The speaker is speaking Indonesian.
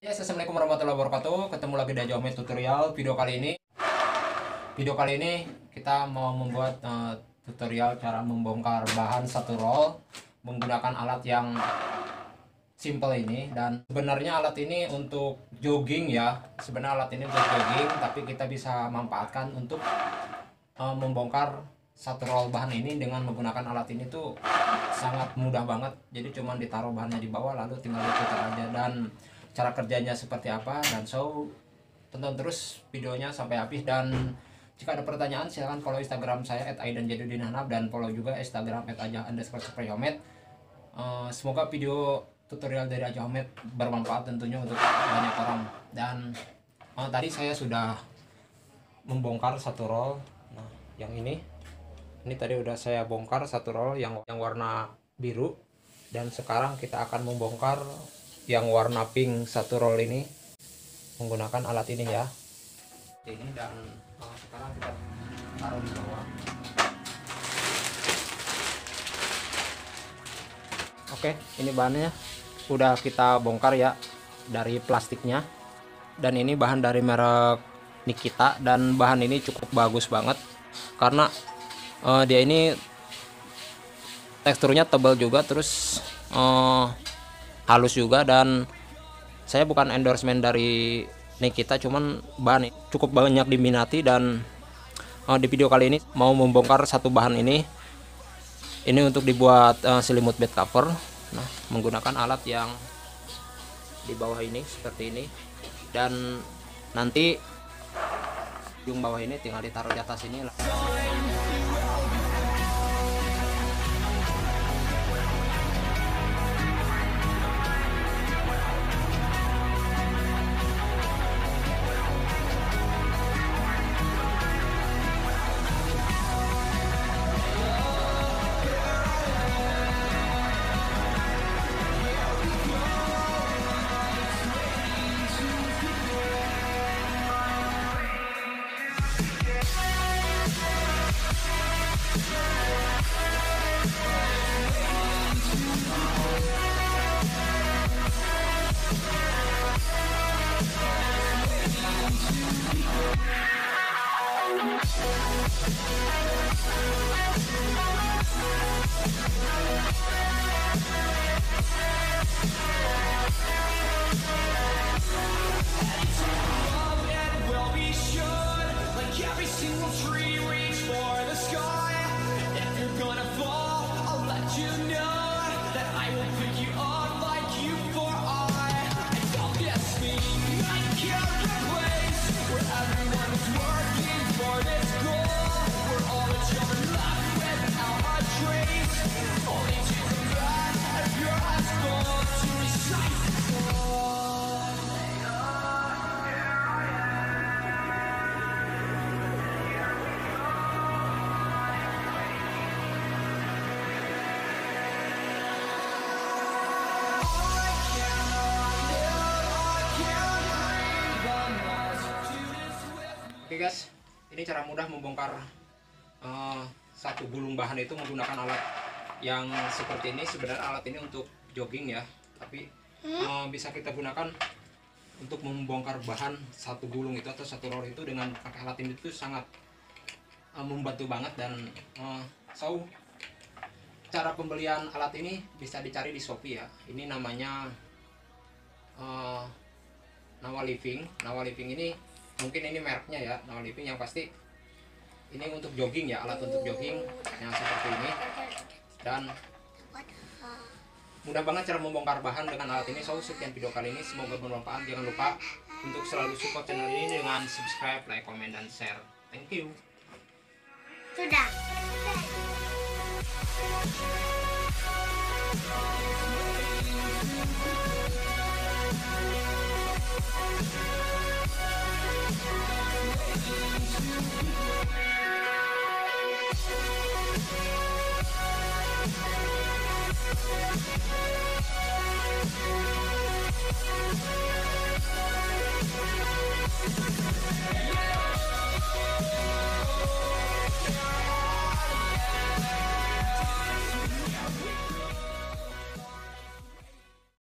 Yes, assalamualaikum warahmatullahi wabarakatuh. Ketemu lagi di Jomit tutorial. Video kali ini, video kali ini kita mau membuat uh, tutorial cara membongkar bahan satu roll menggunakan alat yang simple ini dan sebenarnya alat ini untuk jogging ya. Sebenarnya alat ini untuk jogging, tapi kita bisa manfaatkan untuk uh, membongkar satu roll bahan ini dengan menggunakan alat ini tuh sangat mudah banget. Jadi cuman ditaruh bahannya di bawah lalu tinggal diputar aja dan cara kerjanya seperti apa dan so tonton terus videonya sampai habis. Dan jika ada pertanyaan silahkan follow instagram saya @aidanjadudinhanab dan follow juga instagram @aja underscore uh, semoga video tutorial dari Aja Homet bermanfaat tentunya untuk banyak orang. Dan uh, tadi saya sudah membongkar satu roll. Nah yang ini ini tadi udah saya bongkar satu roll yang yang warna biru. Dan sekarang kita akan membongkar yang warna pink satu roll ini menggunakan alat ini ya. Ini dan uh, sekarang kita taruh di bawah. Oke ini bahannya udah kita bongkar ya dari plastiknya. Dan ini bahan dari merek Nikita dan bahan ini cukup bagus banget karena uh, dia ini teksturnya tebal juga terus uh, halus juga dan saya bukan endorsement dari Nikita cuman bahan cukup banyak diminati dan uh, di video kali ini mau membongkar satu bahan ini. Ini untuk dibuat uh, selimut bed cover. Nah menggunakan alat yang di bawah ini seperti ini. Dan nanti ujung bawah ini tinggal ditaruh di atas ini lah guys, ini cara mudah membongkar eh, satu gulung bahan itu menggunakan alat yang seperti ini. Sebenarnya alat ini untuk jogging ya, tapi eh, bisa kita gunakan untuk membongkar bahan satu gulung itu atau satu roll itu dengan pakai alat ini itu sangat eh, membantu banget dan eh, so cara pembelian alat ini bisa dicari di Shopee ya. Ini namanya eh, Nawa Living. Nawa Living ini mungkin ini mereknya ya Nawa Living yang pasti ini untuk jogging ya alat untuk jogging yang seperti ini. Dan mudah banget cara membongkar bahan dengan alat ini. So sekian video kali ini. Semoga bermanfaat. Jangan lupa untuk selalu support channel ini dengan subscribe like comment dan share. Thank you